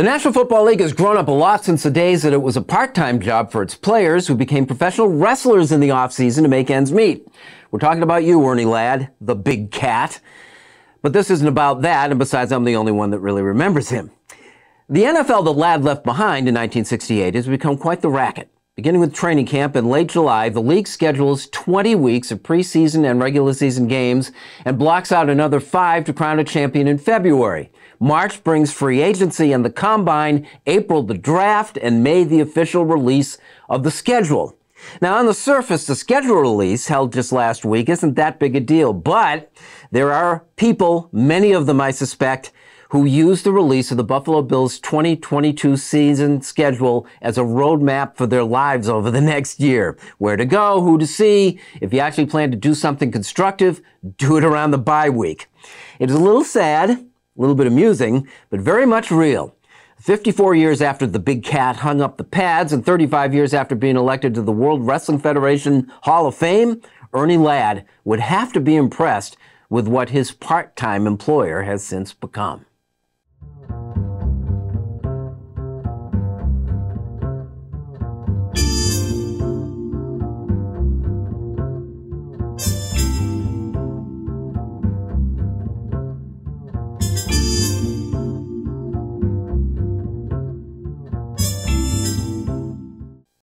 The National Football League has grown up a lot since the days that it was a part-time job for its players who became professional wrestlers in the offseason to make ends meet. We're talking about you, Ernie Ladd, the big cat. But this isn't about that, and besides, I'm the only one that really remembers him. The NFL that Ladd left behind in 1968 has become quite the racket. Beginning with training camp in late July, the league schedules 20 weeks of preseason and regular season games and blocks out another five to crown a champion in February. March brings free agency and the combine, April the draft, and May the official release of the schedule. Now, on the surface, the schedule release held just last week isn't that big a deal, but there are people, many of them I suspect, who used the release of the Buffalo Bills 2022 season schedule as a roadmap for their lives over the next year. Where to go, who to see. If you actually plan to do something constructive, do it around the bye week. It is a little sad, a little bit amusing, but very much real. 54 years after the big cat hung up the pads and 35 years after being elected to the World Wrestling Federation Hall of Fame, Ernie Ladd would have to be impressed with what his part-time employer has since become.